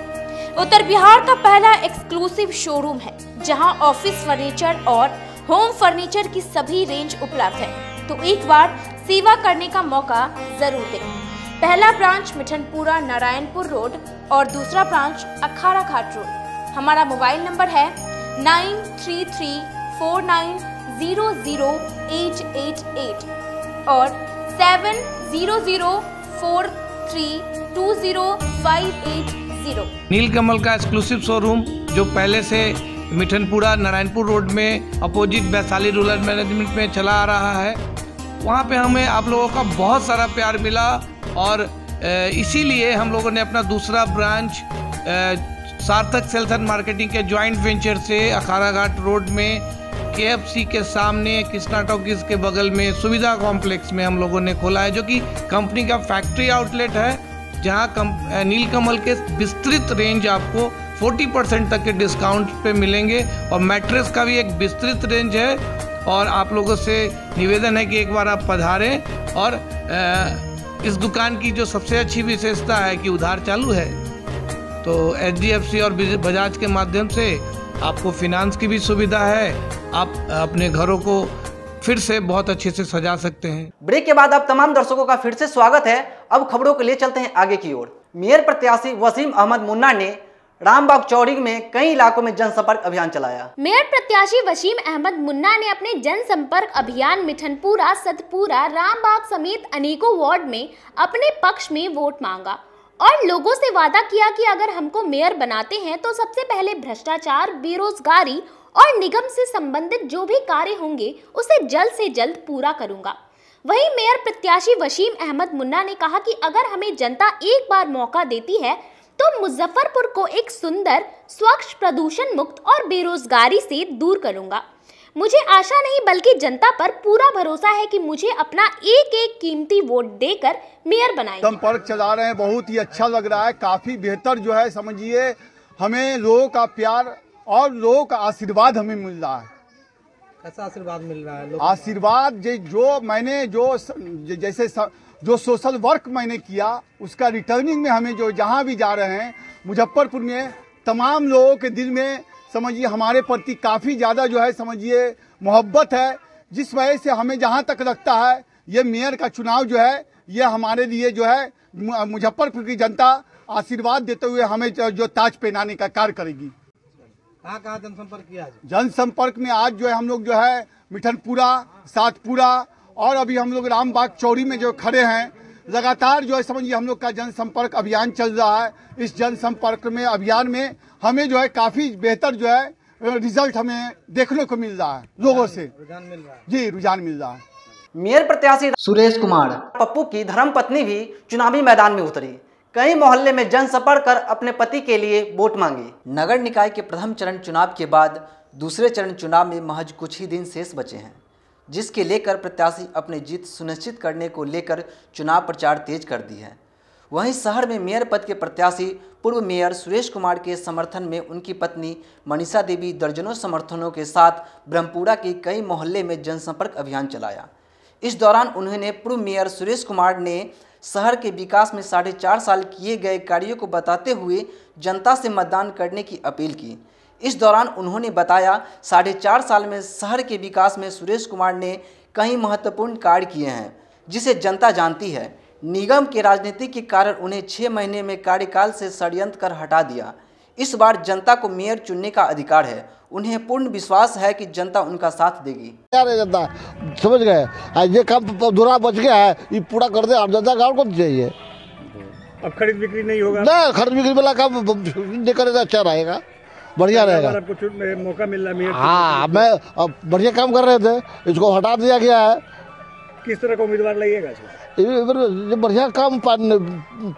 उत्तर बिहार का पहला एक्सक्लूसिव शोरूम है, जहाँ ऑफ़िस फर्नीचर और होम फर्नीचर की सभी रेंज उपलब्ध है। तो एक बार सेवा करने का मौका ज़रूर दें। पहला ब्रांच मिठनपुरा नारायणपुर रोड और दूसरा ब्रांच अखाड़ा घाट रोड। हमारा मोबाइल नंबर है nine three three four nine zero zero eight eight eight और seven zero zero four three two zero five eight zero Neelkamal का एक्सक्लूसिव शोरूम जो पहले से मिठनपुरा, नारायणपुर रोड में अपोजिट वैशाली रूरल मैनेजमेंट में चला आ रहा है। वहाँ पे हमें आप लोगों का बहुत सारा प्यार मिला और इसीलिए हम लोगों ने अपना दूसरा branch Sarthak sales and marketing के जॉइंट वेंचर से अखाड़ा घाट रोड में केएफसी के सामने कृष्णा टॉकीज के बगल में सुविधा कॉम्प्लेक्स में हम लोगों ने खोला है, जो कि कंपनी का फैक्ट्री आउटलेट है, जहाँ कम नीलकमल के विस्तृत रेंज आपको 40 परसेंट तक के डिस्काउंट पे मिलेंगे, और मैट्रेस का भी एक विस्तृत रेंज है, और आप लोगों से निवेदन है कि एक बार आप पधारें, और इस दुकान की जो सबसे अच्छी विशेषता है कि उधार चालू है तो एचडीएफसी और बजाज के माध्यम से आपको फिनांस की भी सुविधा है आप अपने घरों को फिर से बहुत अच्छे से सजा सकते हैं। ब्रेक के बाद आप तमाम दर्शकों का फिर से स्वागत है। अब खबरों के लिए चलते हैं आगे की ओर। मेयर प्रत्याशी वसीम अहमद मुन्ना ने रामबाग चौड़ी में कई इलाकों में जनसंपर्क अभियान चलाया। मेयर प्रत्याशी वसीम अहमद मुन्ना ने अपने जनसंपर्क अभियान मिठनपुरा सतपुरा रामबाग समेत अनेकों वार्ड में अपने पक्ष में वोट मांगा। और लोगों से वादा किया कि अगर हमको मेयर बनाते हैं तो सबसे पहले भ्रष्टाचार, बेरोजगारी और निगम से संबंधित जो भी कार्य होंगे, उसे जल्द से जल्द पूरा करूँगा। वहीं मेयर प्रत्याशी वसीम अहमद मुन्ना ने कहा कि अगर हमें जनता एक बार मौका देती है तो मुजफ्फरपुर को एक सुंदर, स्वच्छ प्रदूषण मुक्त और बेरोजगारी से दूर करूँगा। मुझे आशा नहीं बल्कि जनता पर पूरा भरोसा है कि मुझे अपना एक एक कीमती वोट देकर मेयर बनाएँगे। संपर्क चला रहे हैं बहुत ही अच्छा लग रहा है काफ़ी बेहतर जो है समझिए हमें लोगों का प्यार और लोगों का आशीर्वाद हमें मिल रहा है। कैसा आशीर्वाद मिल रहा है आशीर्वाद जे- जो मैंने जो जैसे जो सोशल वर्क मैंने किया उसका रिटर्निंग में हमें जो जहाँ भी जा रहे हैं मुजफ्फरपुर में तमाम लोगों के दिल में समझिए हमारे प्रति काफ़ी ज़्यादा जो है समझिए मोहब्बत है जिस वजह से हमें जहाँ तक लगता है ये मेयर का चुनाव जो है ये हमारे लिए जो है मुजफ्फरपुर की जनता आशीर्वाद देते हुए हमें जो ताज पहनाने का कार्य करेगी। कहाँ कहाँ जनसंपर्क किया जनसंपर्क में आज जो है हम लोग जो है मिठनपुरा सातपुरा और अभी हम लोग रामबाग चौड़ी में जो खड़े हैं लगातार जो है समझिए हम लोग का जनसंपर्क अभियान चल रहा है। इस जनसंपर्क में अभियान में हमें जो है काफ़ी बेहतर जो है रिज़ल्ट हमें देखने को मिल रहा है लोगों से। रुझान मिल रहा है। जी रुझान मिल रहा है। मेयर प्रत्याशी सुरेश कुमार। पप्पू की धर्मपत्नी भी चुनावी मैदान में उतरी। कई मोहल्ले में जनसंपर्क कर अपने पति के लिए वोट मांगी। नगर निकाय के प्रथम चरण चुनाव के बाद दूसरे चरण चुनाव में महज कुछ ही दिन शेष बचे हैं जिसके लेकर प्रत्याशी अपनी जीत सुनिश्चित करने को लेकर चुनाव प्रचार तेज कर दी है। वहीं शहर में मेयर पद के प्रत्याशी पूर्व मेयर सुरेश कुमार के समर्थन में उनकी पत्नी मनीषा देवी दर्जनों समर्थनों के साथ ब्रह्मपुरा के कई मोहल्ले में जनसंपर्क अभियान चलाया। इस दौरान उन्होंने पूर्व मेयर सुरेश कुमार ने शहर के विकास में साढ़े चार साल किए गए कार्यों को बताते हुए जनता से मतदान करने की अपील की। इस दौरान उन्होंने बताया, साढ़े चार साल में शहर के विकास में सुरेश कुमार ने कई महत्वपूर्ण कार्य किए हैं, जिसे जनता जानती है। निगम के राजनीति के कारण उन्हें छः महीने में कार्यकाल से षडयंत्र कर हटा दिया। इस बार जनता को मेयर चुनने का अधिकार है। उन्हें पूर्ण विश्वास है कि जनता उनका साथ देगी। जनता? समझ गए? ये काम अधूरा बच गया है। ये पूरा कर दे। अब जनता गाँव को चाहिए? अब खरीद बिक्री नहीं होगा। ना खरीद बिक्री वाला काम नहीं करे तो अच्छा रहेगा। बढ़िया रहेगा। आपको मौका मिल रहा है हाँ मैं अब बढ़िया काम कर रहे थे। इसको हटा दिया गया है। किस तरह का उम्मीदवार लगेगा इधर ये बढ़िया काम पानी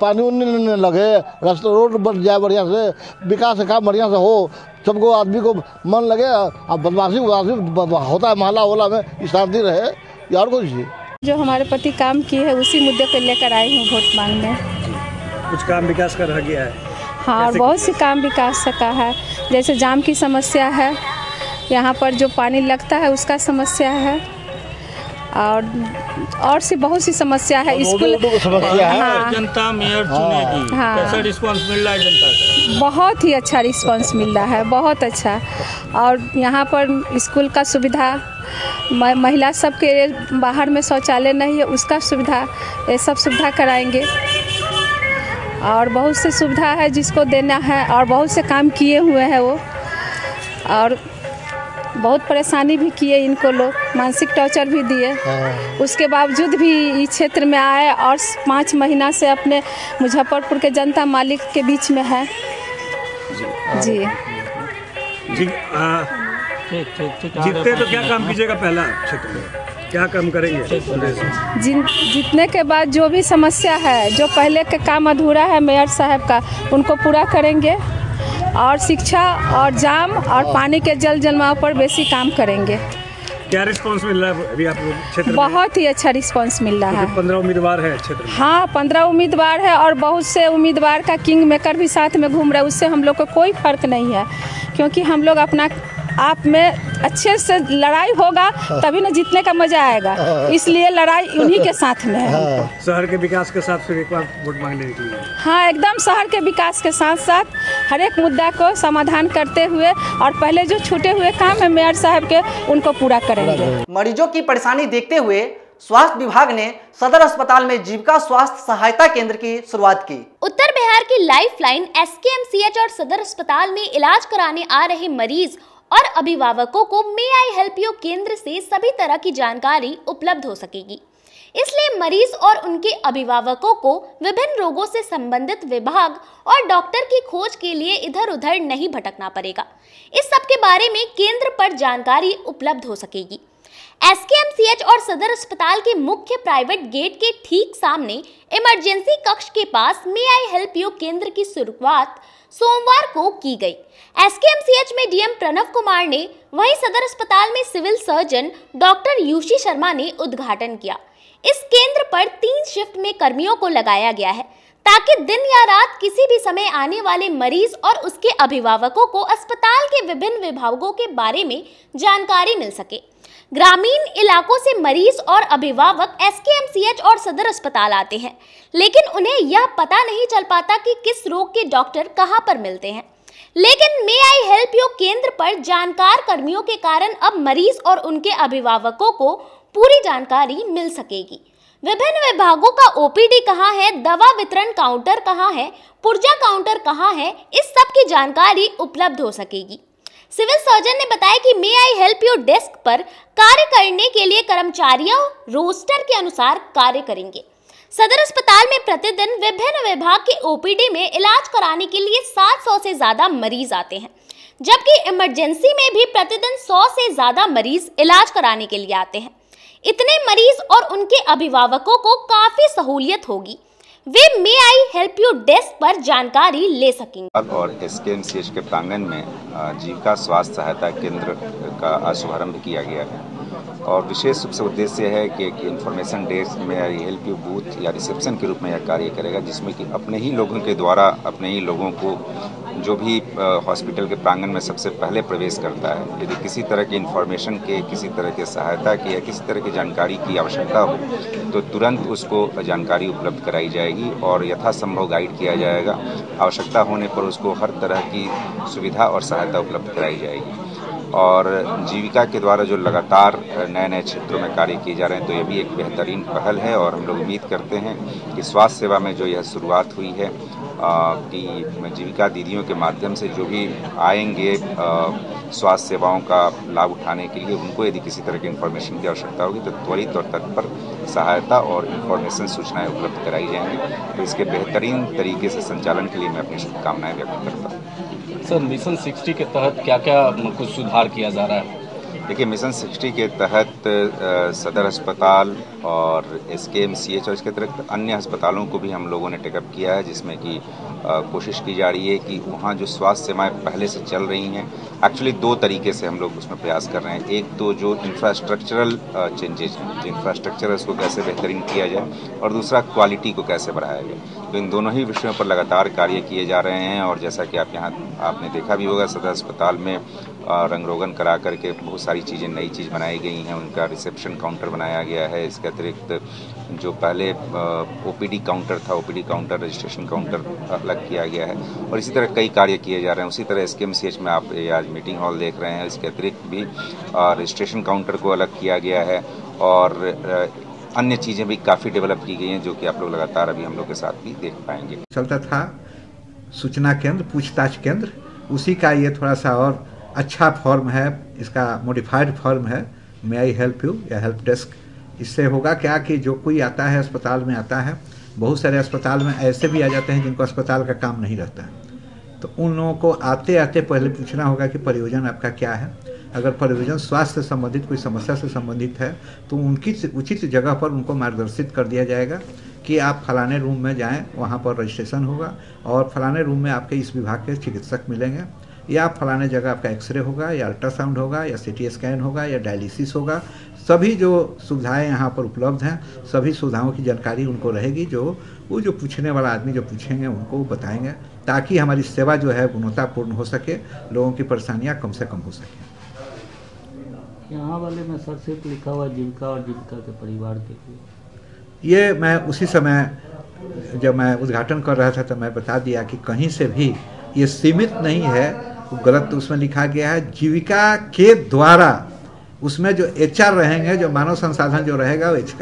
पानी उनी न लगे। रास्ता रोड बन जाए बढ़िया से विकास का काम बढ़िया से हो सबको आदमी को मन लगे अब बदमाशी उदमाशी होता है मोहल्ला वोहल्ला में शांति रहे और कुछ जो। हमारे पति काम किए है उसी मुद्दे को लेकर आई हूँ वोट मांगने। कुछ काम विकास का रह गया है। हाँ और बहुत सी काम विकास का है। जैसे जाम की समस्या है यहाँ पर जो पानी लगता है उसका समस्या है। और और सी बहुत सी समस्या है स्कूल हाँ। जनता मेयर चुनेगी हाँ। कैसा रिस्पांस मिल रहा है जनता का बहुत ही अच्छा रिस्पांस मिल रहा है बहुत अच्छा। और यहाँ पर स्कूल का सुविधा महिला सब के बाहर में शौचालय नहीं है उसका सुविधा ये सब सुविधा कराएँगे। और बहुत से सुविधा है जिसको देना है और बहुत से काम किए हुए हैं वो। और बहुत परेशानी भी किए इनको लोग मानसिक टॉर्चर भी दिए। उसके बावजूद भी इस क्षेत्र में आए और पाँच महीना से अपने मुजफ्फरपुर के जनता मालिक के बीच में है। जी। जी। जीतते तो क्या काम कीजिएगा पहला क्षेत्र में? क्या काम करेंगे? जिन जीतने के बाद जो भी समस्या है जो पहले के काम अधूरा है मेयर साहब का उनको पूरा करेंगे। और शिक्षा और जाम और पानी के जल जलमाव पर बेसी काम करेंगे। क्या रिस्पांस मिल रहा है अभी आप क्षेत्र में? बहुत ही अच्छा रिस्पांस मिल रहा है। पंद्रह उम्मीदवार है क्षेत्र में। हाँ पंद्रह उम्मीदवार है और बहुत से उम्मीदवार का किंग मेकर भी साथ में घूम रहा है उससे हम लोग को कोई फ़र्क नहीं है। क्योंकि हम लोग अपना आप में अच्छे से लड़ाई होगा तभी ना जीतने का मज़ा आएगा। इसलिए लड़ाई उन्हीं के साथ में है। शहर के विकास के साथ फिर एक बार वोट मांगने निकली। है हाँ एकदम शहर के विकास के साथ साथ हर एक मुद्दा को समाधान करते हुए और पहले जो छूटे हुए काम है मेयर साहब के उनको पूरा करेंगे। मरीजों की परेशानी देखते हुए स्वास्थ्य विभाग ने सदर अस्पताल में जीविका स्वास्थ्य सहायता केंद्र की शुरुआत की। उत्तर बिहार की लाइफ लाइन एस और सदर अस्पताल में इलाज कराने आ रहे मरीज़ और अभिभावकों को मे आई हेल्प यू केंद्र से सभी तरह की जानकारी उपलब्ध हो सकेगी। इसलिए मरीज़ और उनके अभिभावकों को विभिन्न रोगों से संबंधित विभाग और डॉक्टर की खोज के लिए इधर उधर नहीं भटकना पड़ेगा। इस सब के बारे में केंद्र पर जानकारी उपलब्ध हो सकेगी। एस और सदर अस्पताल के मुख्य प्राइवेट गेट के ठीक सामने इमरजेंसी कक्ष के पास मे आई हेल्प यू केंद्र की शुरुआत सोमवार को की गई। एसकेएमसीएच में डीएम प्रणव कुमार ने वहीं सदर अस्पताल में civil surgeon doctor Yushi Sharma ने उद्घाटन किया। इस केंद्र पर तीन शिफ्ट में कर्मियों को लगाया गया है, ताकि दिन या रात किसी भी समय आने वाले मरीज़ और उसके अभिभावकों को अस्पताल के विभिन्न विभागों के बारे में जानकारी मिल सके। ग्रामीण इलाकों से मरीज़ और अभिभावक एसकेएमसीएच और सदर अस्पताल आते हैं, लेकिन उन्हें यह पता नहीं चल पाता कि किस रोग के डॉक्टर कहाँ पर मिलते हैं। लेकिन मे आई हेल्प यू केंद्र पर जानकार कर्मियों के कारण अब मरीज़ और उनके अभिभावकों को पूरी जानकारी मिल सकेगी। विभिन्न विभागों का ओपीडी कहाँ है? दवा वितरण काउंटर कहाँ है? पुर्जा काउंटर कहाँ है? इस सब की जानकारी उपलब्ध हो सकेगी। सिविल सर्जन ने बताया कि may I help you desk पर कार्य करने के लिए कर्मचारियों रोस्टर के अनुसार कार्य करेंगे। सदर अस्पताल में प्रतिदिन विभिन्न विभाग के ओपीडी में इलाज कराने के लिए 700 से ज़्यादा मरीज़ आते हैं, जबकि इमरजेंसी में भी प्रतिदिन 100 से ज़्यादा मरीज़ इलाज कराने के लिए आते हैं। इतने मरीज़ और उनके अभिभावकों को काफ़ी सहूलियत होगी। वे may I help you desk पर जानकारी ले सकेंगे। और एस के प्रांगण में जीविका स्वास्थ्य सहायता केंद्र का शुभारंभ किया गया है। और विशेष रूप से उद्देश्य है कि एक इन्फॉर्मेशन डेस्क में या हेल्प यू बूथ या रिसेप्शन के रूप में यह कार्य करेगा, जिसमें कि अपने ही लोगों के द्वारा, अपने ही लोगों को जो भी हॉस्पिटल के प्रांगण में सबसे पहले प्रवेश करता है। यदि किसी तरह की इन्फॉर्मेशन के, किसी तरह के सहायता की या किसी तरह की जानकारी की आवश्यकता हो तो तुरंत उसको जानकारी उपलब्ध कराई जाएगी और यथासंभव गाइड किया जाएगा। आवश्यकता होने पर उसको हर तरह की सुविधा और सहायता उपलब्ध कराई जाएगी। और जीविका के द्वारा जो लगातार नए नए क्षेत्रों में कार्य किए जा रहे हैं तो ये भी एक बेहतरीन पहल है और हम लोग उम्मीद करते हैं कि स्वास्थ्य सेवा में जो यह शुरुआत हुई है कि जीविका दीदियों के माध्यम से जो भी आएँगे स्वास्थ्य सेवाओं का लाभ उठाने के लिए, उनको यदि किसी तरह की इन्फॉर्मेशन की आवश्यकता होगी तो त्वरित और तत्पर सहायता और इन्फॉर्मेशन सूचनाएँ उपलब्ध कराई जाएँगी। तो इसके बेहतरीन तरीके से संचालन के लिए मैं अपनी शुभकामनाएँ व्यक्त करता हूँ। सर मिशन सिक्सटी के तहत क्या क्या कुछ सुधार किया जा रहा है? देखिए, मिशन सिक्सटी के तहत सदर अस्पताल और एस के एम सी एच और इसके अतिरिक्त अन्य अस्पतालों को भी हम लोगों ने टेकअप किया है, जिसमें कि कोशिश की जा रही है कि वहाँ जो स्वास्थ्य सेवाएँ पहले से चल रही हैं एक्चुअली दो तरीके से हम लोग उसमें प्रयास कर रहे हैं। एक तो जो इंफ्रास्ट्रक्चरल चेंजेज हैं, जो इंफ्रास्ट्रक्चर है, उसको कैसे बेहतरीन किया जाए और दूसरा क्वालिटी को कैसे बढ़ाया जाए। तो इन दोनों ही विषयों पर लगातार कार्य किए जा रहे हैं और जैसा कि आप यहाँ, आपने देखा भी होगा, सदर अस्पताल में रंग रोगन करा करके बहुत सारी चीज़ें, नई चीज़ बनाई गई हैं। उनका रिसेप्शन काउंटर बनाया गया है। इसके अतिरिक्त जो पहले ओपीडी काउंटर था ओपीडी काउंटर रजिस्ट्रेशन काउंटर अलग किया गया है। और इसी तरह कई कार्य किए जा रहे हैं। उसी तरह एस में आप आज मीटिंग हॉल देख रहे हैं। इसके अतिरिक्त भी रजिस्ट्रेशन काउंटर को अलग किया गया है। और अन्य चीज़ें भी काफ़ी डेवलप की गई हैं, जो कि आप लोग लगातार अभी हम लोग के साथ भी देख पाएँगे। चलता था सूचना केंद्र, पूछताछ केंद्र। उसी का ये थोड़ा सा और अच्छा फॉर्म है, इसका मॉडिफाइड फॉर्म है मे आई हेल्प यू या हेल्प डेस्क इससे होगा क्या कि जो कोई आता है, अस्पताल में आता है, बहुत सारे अस्पताल में ऐसे भी आ जाते हैं जिनको अस्पताल का काम नहीं रहता है। तो उन लोगों को आते आते पहले पूछना होगा कि परियोजन आपका क्या है? अगर परियोजन स्वास्थ्य से संबंधित, कोई समस्या से संबंधित है तो उनकी उचित जगह पर उनको मार्गदर्शित कर दिया जाएगा कि आप फलाने रूम में जाएँ, वहाँ पर रजिस्ट्रेशन होगा और फलाने रूम में आपके इस विभाग के चिकित्सक मिलेंगे। या फलाने जगह आपका एक्सरे होगा या अल्ट्रासाउंड होगा या सीटी स्कैन होगा या डायलिसिस होगा सभी जो सुविधाएँ यहाँ पर उपलब्ध हैं सभी सुविधाओं की जानकारी उनको रहेगी जो वो जो पूछने वाला आदमी जो पूछेंगे उनको वो बताएँगे ताकि हमारी सेवा जो है गुणवत्तापूर्ण हो सके लोगों की परेशानियाँ कम से कम हो सके। यहाँ वाले में सर सिर्फ़ लिखा हुआ जीविका और जीविका के परिवार के लिए। ये मैं उसी समय जब मैं उद्घाटन कर रहा था तो मैं बता दिया कि कहीं से भी ये सीमित नहीं है, वो गलत उसमें लिखा गया है, जीविका के द्वारा। उसमें जो एचआर रहेंगे, जो मानव संसाधन जो रहेगा, वो एच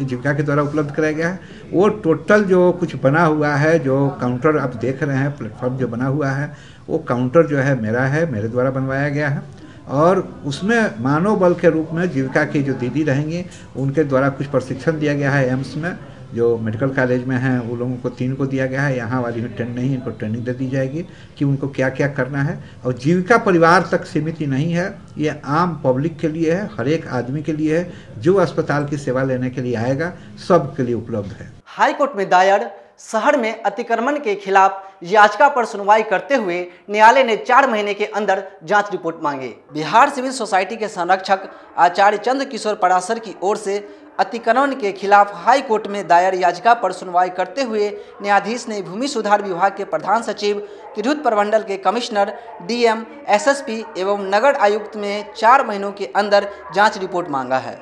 जीविका के द्वारा उपलब्ध कराया गया है। वो टोटल जो कुछ बना हुआ है, जो काउंटर आप देख रहे हैं, प्लेटफॉर्म जो बना हुआ है, वो काउंटर जो है मेरा है, मेरे द्वारा बनवाया गया है। और उसमें मानव बल के रूप में जीविका की जो दीदी रहेंगी, उनके द्वारा कुछ प्रशिक्षण दिया गया है एम्स में। जो मेडिकल कॉलेज में हैं, वो लोगों को तीन को दिया गया है। यहाँ वाली में ट्रेन नहीं इनको ट्रेनिंग दे दी जाएगी कि उनको क्या क्या करना है। और जीविका परिवार तक सीमित ही नहीं है, ये आम पब्लिक के लिए है, हर एक आदमी के लिए है, जो अस्पताल की सेवा लेने के लिए आएगा, सब के लिए उपलब्ध है। हाईकोर्ट में दायर, शहर में अतिक्रमण के खिलाफ याचिका पर सुनवाई करते हुए न्यायालय ने चार महीने के अंदर जाँच रिपोर्ट मांगे। बिहार सिविल सोसाइटी के संरक्षक आचार्य चंद्र किशोर पराशर की ओर से अतिक्रमण के खिलाफ हाई कोर्ट में दायर याचिका पर सुनवाई करते हुए न्यायाधीश ने भूमि सुधार विभाग के प्रधान सचिव तिरहुत प्रमंडल के कमिश्नर, डीएम, एसएसपी एवं नगर आयुक्त में चार महीनों के अंदर जाँच रिपोर्ट मांगा है।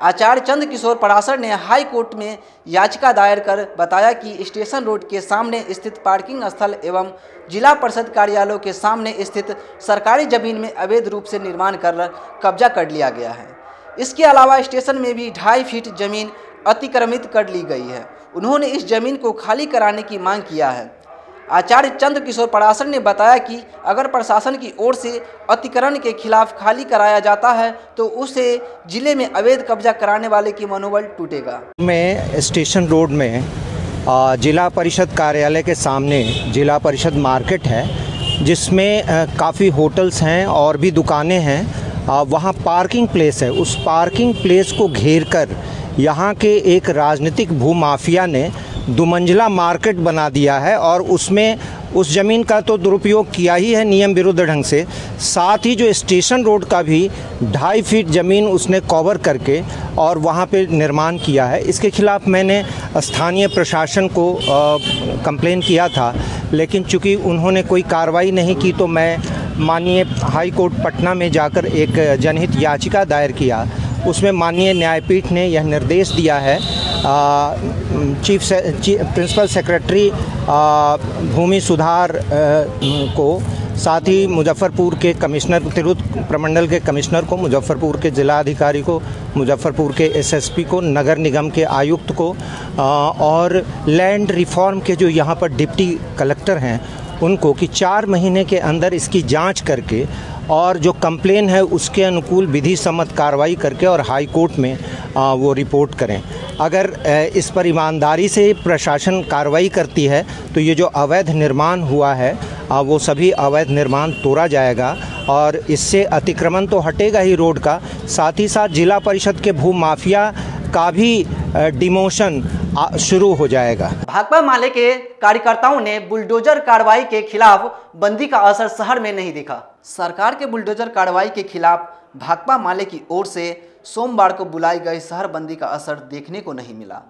आचार्य चंद्र किशोर परासर ने हाई कोर्ट में याचिका दायर कर बताया कि स्टेशन रोड के सामने स्थित पार्किंग स्थल एवं जिला परिषद कार्यालयों के सामने स्थित सरकारी ज़मीन में अवैध रूप से निर्माण कर कब्जा कर लिया गया है। इसके अलावा स्टेशन में भी ढाई फीट ज़मीन अतिक्रमित कर ली गई है। उन्होंने इस ज़मीन को खाली कराने की मांग किया है। आचार्य चंद्र किशोर परासर ने बताया कि अगर प्रशासन की ओर से अतिक्रमण के खिलाफ खाली कराया जाता है तो उसे ज़िले में अवैध कब्जा कराने वाले की मनोबल टूटेगा। मैं स्टेशन रोड में जिला परिषद कार्यालय के सामने जिला परिषद मार्केट है, जिसमें काफ़ी होटल्स हैं और भी दुकानें हैं। वहाँ पार्किंग प्लेस है। उस पार्किंग प्लेस को घेर कर यहाँ के एक राजनीतिक भूमाफिया ने दुमंजिला मार्केट बना दिया है और उसमें उस ज़मीन का तो दुरुपयोग किया ही है नियम विरुद्ध ढंग से। साथ ही जो स्टेशन रोड का भी ढाई फीट ज़मीन उसने कवर करके और वहाँ पे निर्माण किया है। इसके खिलाफ मैंने स्थानीय प्रशासन को कंप्लेन किया था, लेकिन चूँकि उन्होंने कोई कार्रवाई नहीं की तो मैं माननीय हाई कोर्ट पटना में जाकर एक जनहित याचिका दायर किया। उसमें माननीय न्यायपीठ ने यह निर्देश दिया है। आ, चीफ से, प्रिंसिपल सेक्रेटरी भूमि सुधार आ, को साथ ही मुजफ्फरपुर के कमिश्नर तिरुत प्रमंडल के कमिश्नर को मुजफ्फरपुर के जिला अधिकारी को मुजफ्फरपुर के एसएसपी को नगर निगम के आयुक्त को आ, और लैंड रिफॉर्म के जो यहाँ पर डिप्टी कलेक्टर हैं उनको कि चार महीने के अंदर इसकी जाँच करके और जो कंप्लेन है उसके अनुकूल विधि सम्मत कार्रवाई करके और हाई कोर्ट में वो रिपोर्ट करें। अगर इस पर ईमानदारी से प्रशासन कार्रवाई करती है तो ये जो अवैध निर्माण हुआ है वो सभी अवैध निर्माण तोड़ा जाएगा और इससे अतिक्रमण तो हटेगा ही रोड का। साथ ही साथ जिला परिषद के भू माफिया का भी डिमोशन शुरू हो जाएगा। भाकपा माले के कार्यकर्ताओं ने बुलडोजर कार्रवाई के खिलाफ बंदी का असर शहर में नहीं दिखा। सरकार के बुलडोजर कार्रवाई के खिलाफ भाकपा माले की ओर से सोमवार को बुलाई गई शहर बंदी का असर देखने को नहीं मिला।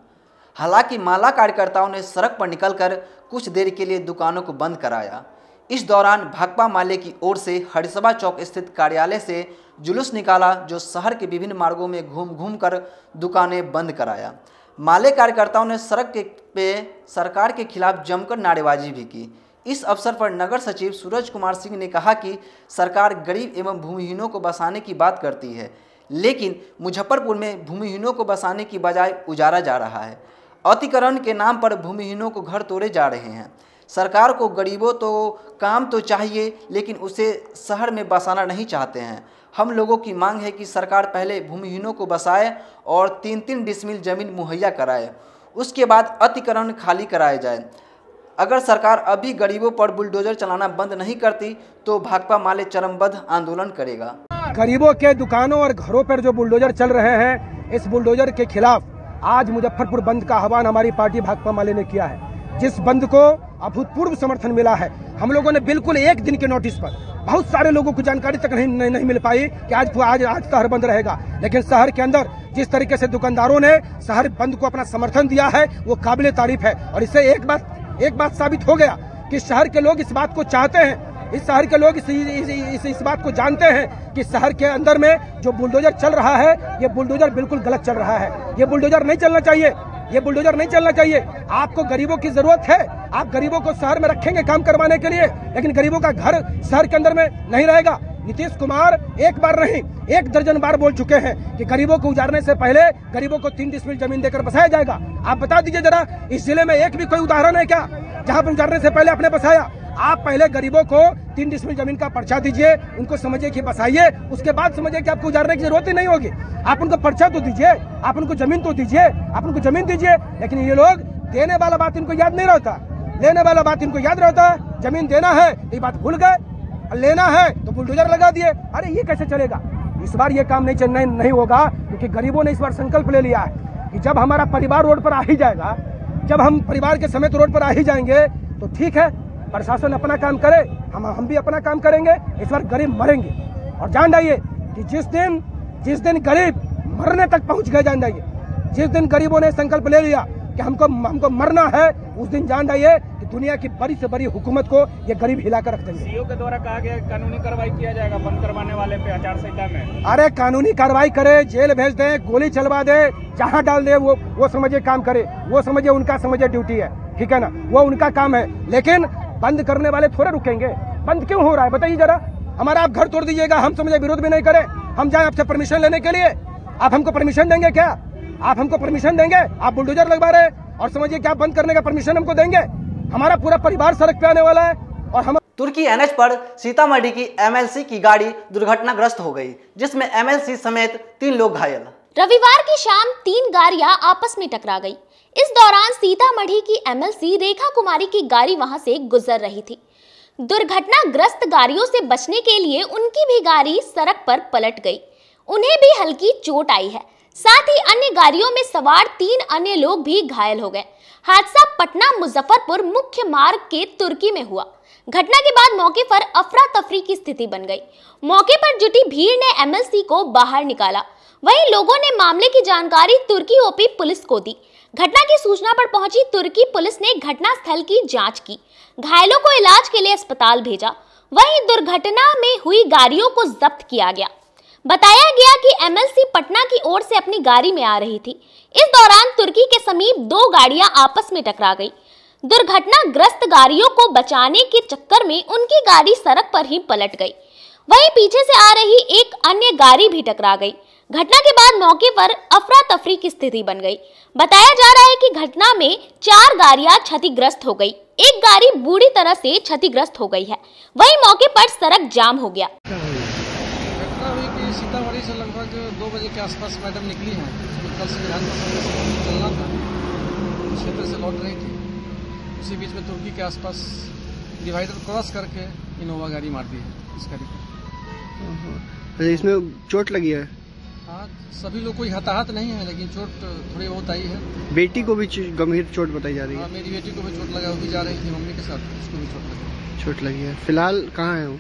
हालाँकि माला कार्यकर्ताओं ने सड़क पर निकलकर कुछ देर के लिए दुकानों को बंद कराया। इस दौरान भाकपा माले की ओर से हरिसभा चौक स्थित कार्यालय से जुलूस निकाला, जो शहर के विभिन्न मार्गों में घूम घूम कर दुकानें बंद कराया। माले कार्यकर्ताओं ने सड़क के, पे सरकार के खिलाफ जमकर नारेबाजी भी की। इस अवसर पर नगर सचिव सूरज कुमार सिंह ने कहा कि सरकार गरीब एवं भूमिहीनों को बसाने की बात करती है, लेकिन मुजफ्फरपुर में भूमिहीनों को बसाने की बजाय उजारा जा रहा है। अतिकरण के नाम पर भूमिहीनों को घर तोड़े जा रहे हैं। सरकार को गरीबों तो काम तो चाहिए, लेकिन उसे शहर में बसाना नहीं चाहते हैं। हम लोगों की मांग है कि सरकार पहले भूमिहीनों को बसाए और तीन तीन डिसमिल ज़मीन मुहैया कराए। उसके बाद अतिक्रमण खाली कराया जाए। अगर सरकार अभी गरीबों पर बुलडोजर चलाना बंद नहीं करती तो भाकपा माले चरमबद्ध आंदोलन करेगा। गरीबों के दुकानों और घरों पर जो बुलडोजर चल रहे हैं, इस बुलडोजर के खिलाफ आज मुजफ्फरपुर बंद का आह्वान हमारी पार्टी भाकपा माले ने किया है। जिस बंद को अभूतपूर्व समर्थन मिला है, हम लोगों ने बिल्कुल एक दिन के नोटिस पर बहुत सारे लोगों को जानकारी तक नहीं, नहीं, नहीं मिल पाई कि आज आज आज शहर बंद रहेगा। लेकिन शहर के अंदर जिस तरीके से दुकानदारों ने शहर बंद को अपना समर्थन दिया है वो काबिल तारीफ़ है। और इससे एक बात एक बात साबित हो गया कि शहर के लोग इस बात को चाहते हैं इस शहर के लोग इस, इस, इस, इस बात को जानते हैं कि शहर के अंदर में जो बुलडोजर चल रहा है ये बुलडोजर बिल्कुल गलत चल रहा है। ये बुलडोजर नहीं चलना चाहिए। ये बुलडोजर नहीं चलना चाहिए। आपको गरीबों की ज़रूरत है। आप गरीबों को शहर में रखेंगे काम करवाने के लिए, लेकिन गरीबों का घर शहर के अंदर में नहीं रहेगा। नीतीश कुमार एक बार नहीं, एक दर्जन बार बोल चुके हैं कि गरीबों को उजारने से पहले गरीबों को तीन डिसमिल ज़मीन देकर बसाया जाएगा। आप बता दीजिए जरा, इस ज़िले में एक भी कोई उदाहरण है क्या? जहाँ पर उजारने से पहले आपने बसाया। आप पहले गरीबों को तीन डिसमिल ज़मीन का पर्चा दीजिए, उनको समझिए कि बसाइए, उसके बाद समझिए कि आपको उजारने की ज़रूरत ही नहीं होगी। आप उनको पर्चा तो दीजिए, आप उनको ज़मीन तो दीजिए, आप उनको ज़मीन दीजिए, लेकिन ये लोग देने वाला बात इनको याद नहीं रहता। लेने वाला बात इनको याद रहता, ज़मीन देना है, ये बात भूल गए लेना है तो बुलडोजर लगा दिए। अरे, ये कैसे चलेगा? इस बार ये काम नहीं चलना नहीं होगा, क्योंकि गरीबों ने इस बार संकल्प ले लिया है कि जब हमारा परिवार रोड पर आ ही जाएगा, जब हम परिवार के समेत रोड पर आ ही जाएँगे तो ठीक है, प्रशासन अपना काम करे, हम हम भी अपना काम करेंगे, इस बार गरीब मरेंगे। और जान जाइए कि जिस दिन जिस दिन गरीब मरने तक पहुँच गए, जान जाइए, जिस दिन गरीबों ने संकल्प ले लिया कि हमको हमको मरना है, उस दिन जान जाइए दुनिया की बड़ी से बड़ी हुकूमत को ये गरीब हिला कर रख देंगे। सीओ के द्वारा कहा गया कानूनी कार्रवाई किया जाएगा बंद करवाने वाले पे आचार संहिता में। अरे कानूनी कार्रवाई करे जेल भेज दे गोली चलवा दे जहाँ डाल दे वो वो समझे काम करे वो समझे उनका समझे ड्यूटी है ठीक है ना? वो उनका काम है लेकिन बंद करने वाले थोड़े रुकेंगे। बंद क्यों हो रहा है बताइए जरा। हमारा आप घर तोड़ दीजिएगा हम समझे विरोध भी नहीं करें। हम जाए आपसे परमिशन लेने के लिए। आप हमको परमिशन देंगे क्या? आप हमको परमिशन देंगे? आप बुलडोजर लगवा रहे हैं और समझिए क्या बंद करने का परमिशन हमको देंगे? हमारा पूरा परिवार सड़क पे आने वाला है और हम तुर्की एनएच पर सीतामढ़ी की एमएलसी की गाड़ी दुर्घटनाग्रस्त हो गई जिसमें एमएलसी समेत तीन लोग घायल। रविवार की शाम तीन गाड़ियाँ आपस में टकरा गई। इस दौरान सीतामढ़ी की एमएलसी रेखा कुमारी की गाड़ी वहाँ से गुजर रही थी। दुर्घटनाग्रस्त गाड़ियों से बचने के लिए उनकी भी गाड़ी सड़क पर पलट गई। उन्हें भी हल्की चोट आई है। साथ ही अन्य गाड़ियों में सवार तीन अन्य लोग भी घायल हो गए। हादसा पटना मुजफ्फरपुर मुख्य मार्ग के तुर्की में हुआ। घटना के बाद मौके पर अफरा तफरी की स्थिति बन गई। मौके पर जुटी भीड़ ने एमएलसी को बाहर निकाला। वहीं लोगों ने मामले की जानकारी तुर्की ओपी पुलिस को दी। घटना की सूचना पर पहुँची तुर्की पुलिस ने घटना स्थल की जाँच की। घायलों को इलाज के लिए अस्पताल भेजा। वहीं दुर्घटना में हुई गाड़ियों को जब्त किया गया। बताया गया कि एमएलसी पटना की ओर से अपनी गाड़ी में आ रही थी। इस दौरान तुर्की के समीप दो गाड़ियाँ आपस में टकरा गई। दुर्घटनाग्रस्त गाड़ियों को बचाने के चक्कर में उनकी गाड़ी सड़क पर ही पलट गई। वहीं पीछे से आ रही एक अन्य गाड़ी भी टकरा गई। घटना के बाद मौके पर अफरा तफरी की स्थिति बन गई। बताया जा रहा है कि घटना में चार गाड़ियाँ क्षतिग्रस्त हो गई। एक गाड़ी बुरी तरह से क्षतिग्रस्त हो गई है। वहीं मौके पर सड़क जाम हो गया। हुई कि सीतामढ़ी से लगभग दो बजे के आसपास मैडम निकली हैं कल संविधान सभा से चलना था। क्षेत्र से लौट रही थी। उसी बीच में तुर्की के आसपास डिवाइडर क्रॉस करके इनोवा गाड़ी मार दी है इस गाड़ी अच्छा इसमें चोट लगी है? हाँ सभी लोग कोई हताहत नहीं है लेकिन चोट थोड़ी बहुत आई है। बेटी को भी गंभीर चोट बताई जा रही हाँ? है मेरी बेटी को भी चोट लगा वो भी जा रही थी मम्मी के साथ उसको भी चोट लगी। चोट लगी है। फ़िलहाल कहाँ है वो?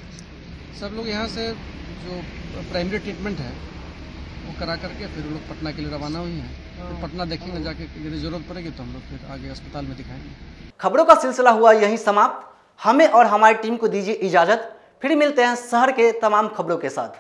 सब लोग यहाँ से जो प्राइमरी ट्रीटमेंट है वो करा करके फिर लोग पटना के लिए रवाना हुई हैं। फिर पटना देखेंगे जाके यदि ज़रूरत पड़ेगी तो हम लोग फिर आगे अस्पताल में दिखाएँगे। खबरों का सिलसिला हुआ यहीं समाप्त। हमें और हमारी टीम को दीजिए इजाज़त। फिर मिलते हैं शहर के तमाम खबरों के साथ।